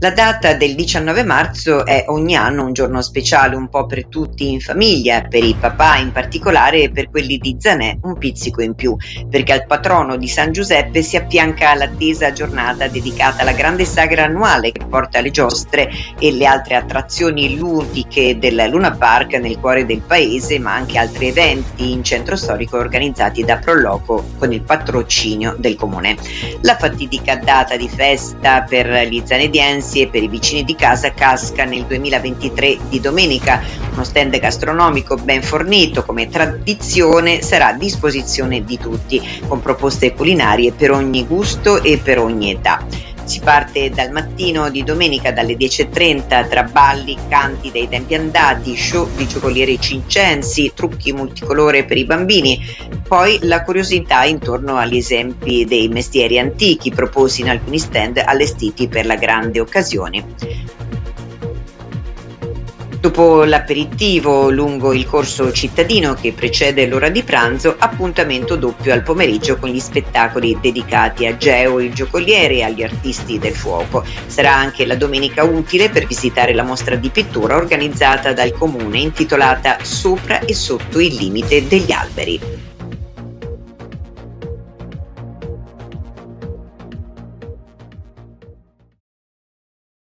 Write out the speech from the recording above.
La data del 19 marzo è ogni anno un giorno speciale un po' per tutti in famiglia, per i papà in particolare e per quelli di Zanè un pizzico in più, perché al patrono di San Giuseppe si affianca l'attesa giornata dedicata alla grande sagra annuale che porta le giostre e le altre attrazioni ludiche del Luna Park nel cuore del paese, ma anche altri eventi in centro storico organizzati da Proloco con il patrocinio del comune. La fatidica data di festa per gli zanediensi Renzi e per i vicini di casa casca nel 2023 di domenica. Uno stand gastronomico ben fornito come tradizione sarà a disposizione di tutti, con proposte culinarie per ogni gusto e per ogni età. Si parte dal mattino di domenica dalle 10.30 tra balli, canti dei tempi andati, show di giocolieri cincensi, trucchi multicolore per i bambini, poi la curiosità intorno agli esempi dei mestieri antichi proposti in alcuni stand allestiti per la grande occasione. Dopo l'aperitivo lungo il corso cittadino che precede l'ora di pranzo, appuntamento doppio al pomeriggio con gli spettacoli dedicati a Geo il giocoliere e agli artisti del fuoco. Sarà anche la domenica utile per visitare la mostra di pittura organizzata dal comune intitolata Sopra e sotto il limite degli alberi.